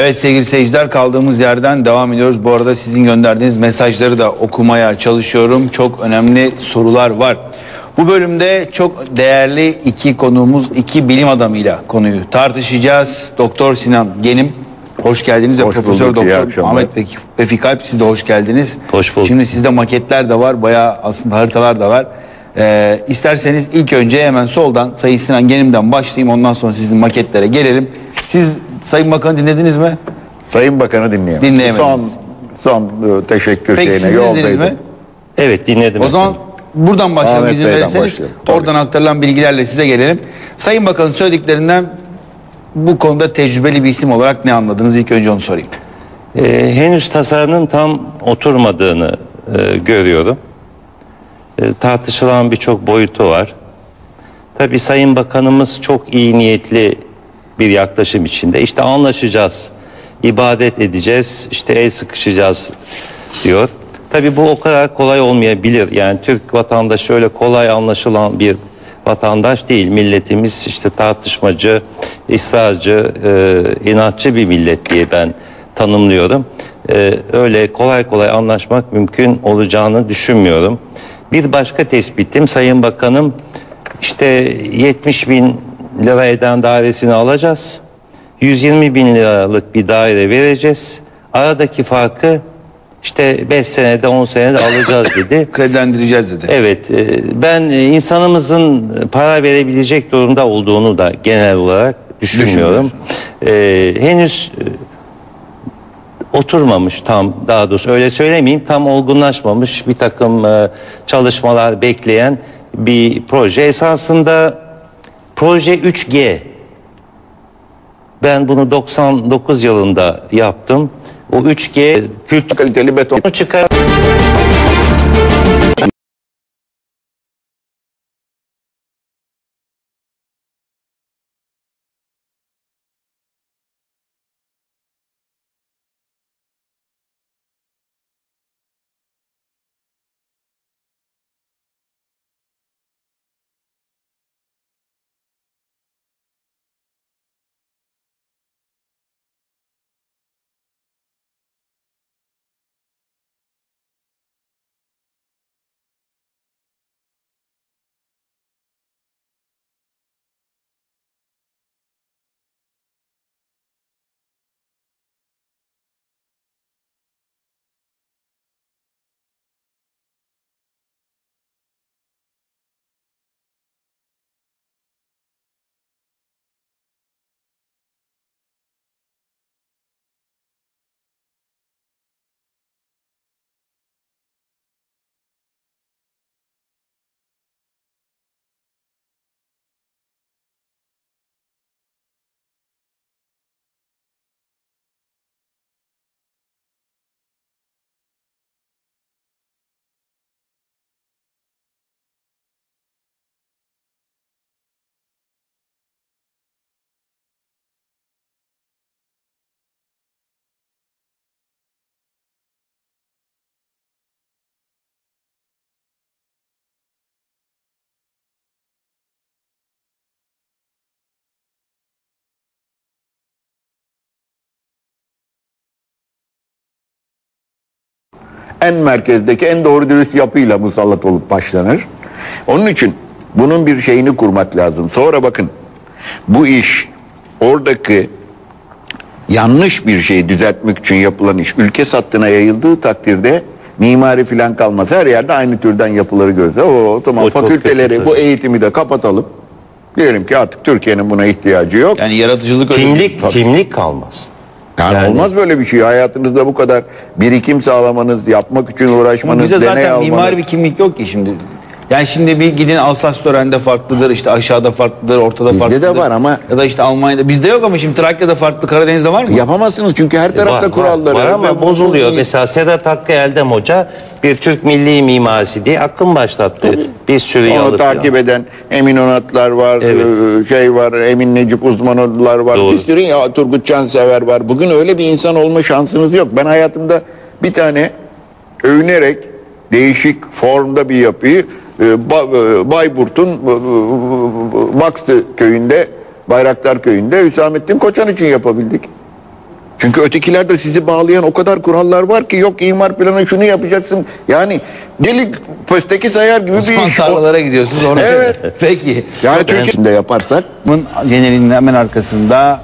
Evet sevgili seyirciler kaldığımız yerden devam ediyoruz. Bu arada sizin gönderdiğiniz mesajları da okumaya çalışıyorum. Çok önemli sorular var. Bu bölümde çok değerli iki konuğumuz, iki bilim adamıyla konuyu tartışacağız. Doktor Sinan Genim, hoş geldiniz. Hoş Profesör Doktor. Ahmet Vekif- Vefik Alp, siz de hoş geldiniz. Hoş bulduk. Şimdi sizde maketler de var, bayağı aslında haritalar da var. Ee, isterseniz ilk önce hemen soldan Sayın Sinan Genim'den başlayayım. Ondan sonra sizin maketlere gelelim. Siz Sayın Bakan'ı dinlediniz mi? Sayın Bakan'ı dinleyemedim. Dinleyemediniz. Son, son e, teşekkür Peki siz şeyine dinlediniz yoldaydım. mi? Evet dinledim. O zaman buradan başlayalım Ahmet izin Bey'den verirseniz. başlayalım, tabii. Oradan aktarılan bilgilerle size gelelim. Sayın Bakan'ın söylediklerinden bu konuda tecrübeli bir isim olarak ne anladınız? İlk önce onu sorayım. Ee, henüz tasarının tam oturmadığını e, görüyorum. E, tartışılan birçok boyutu var. Tabii Sayın Bakanımız çok iyi niyetli bir yaklaşım içinde. İşte anlaşacağız, ibadet edeceğiz, işte el sıkışacağız diyor. Tabii bu o kadar kolay olmayabilir. Yani Türk vatandaşı öyle kolay anlaşılan bir vatandaş değil. Milletimiz işte tartışmacı, ısrarcı, e, inatçı bir millet diye ben tanımlıyorum. E, öyle kolay kolay anlaşmak mümkün olacağını düşünmüyorum. Bir başka tespitim Sayın Bakanım işte 70 bin lira eden dairesini alacağız. 120 bin liralık bir daire vereceğiz. Aradaki farkı işte 5 senede 10 senede alacağız dedi. Kredilendireceğiz dedi. Evet e, ben e, insanımızın para verebilecek durumda olduğunu da genel olarak düşünmüyorum. E, henüz e, oturmamış tam daha doğrusu öyle söylemeyeyim tam olgunlaşmamış bir takım çalışmalar bekleyen bir proje. Esasında proje 3G ben bunu 99 yılında yaptım. O 3G kültür Kaliteli beton. çıkar En merkezdeki en doğru dürüst yapıyla musallat olup başlanır. Onun için bunun bir şeyini kurmak lazım. Sonra bakın bu iş oradaki yanlış bir şeyi düzeltmek için yapılan iş ülke sattığına yayıldığı takdirde mimari filan kalmaz. Her yerde aynı türden yapıları görürüz. O tamam O fakülteleri bu eğitimi de kapatalım. Diyelim ki artık Türkiye'nin buna ihtiyacı yok. Yani yaratıcılık kimlik kimlik kalmaz. Yani, Yani- olmaz böyle bir şey. Hayatınızda bu kadar birikim sağlamanız, yapmak için uğraşmanız, bize deney zaten almanız. mimari bir kimlik yok ki şimdi. Yani şimdi bir gidin Alsas-Tören'de farklıdır, işte aşağıda farklıdır, ortada Bizde de farklıdır. var ama- Ya da işte Almanya'da. Bizde yok ama şimdi Trakya'da farklı, Karadeniz'de var mı? Yapamazsınız çünkü her tarafta Var, kuralları. Var, var ama bozuluyor. bu- Mesela Sedat Hakkı Eldem Hoca bir Türk milli mimarisi diye akım başlattı. Bir sürü Onu yalı takip eden Emin Onatlar var, Evet. e, şey var, Emin Necip Uzmanoğlu'lar var. Doğru. Bir sürü ya, Turgut Cansever var. Bugün öyle bir insan olma şansınız yok. Ben hayatımda bir tane övünerek değişik formda bir yapıyı e, e, Bayburt'un e, e, Baksı köyünde, Bayraktar köyünde Hüsamettin Koçan için yapabildik. Çünkü ötekilerde sizi bağlayan o kadar kurallar var ki yok imar planı şunu yapacaksın. Yani delik pösteki sayar gibi bir iş. Tarlalara gidiyorsunuz. Orada. Evet. Peki. Yani Türkiye'de yaparsak Bunun genelinin hemen arkasında